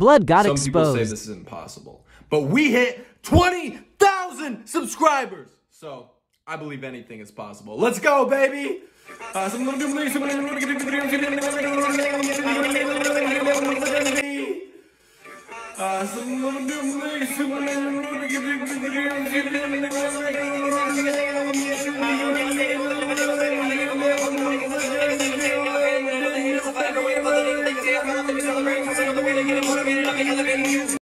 Blood got Some exposed. Some people say this is impossible, but we hit 20,000 subscribers. So I believe anything is possible. Let's go, baby. You.